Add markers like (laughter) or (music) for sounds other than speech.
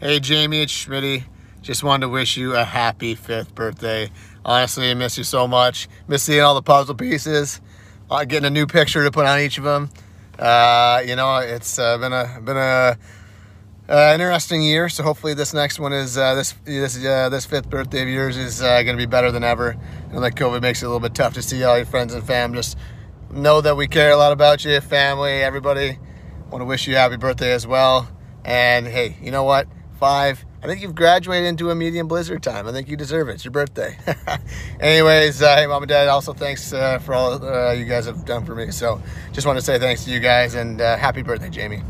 Hey, Jamie, it's Schmitty. Just wanted to wish you a happy fifth birthday. Honestly, I miss you so much. Miss seeing all the puzzle pieces. Uh, getting a new picture to put on each of them. Uh, you know, it's uh, been a been a uh, interesting year. So hopefully this next one is uh, this this uh, this fifth birthday of yours is going to be better than ever. And like COVID makes it a little bit tough to see all your friends and fam. Just know that we care a lot about you, family, everybody. Want to wish you a happy birthday as well. And hey, you know what? Five. I think you've graduated into a medium blizzard time. I think you deserve it. It's your birthday. (laughs) Anyways, uh, hey, mom and dad, also thanks uh, for all uh, you guys have done for me. So just want to say thanks to you guys and uh, happy birthday, Jamie.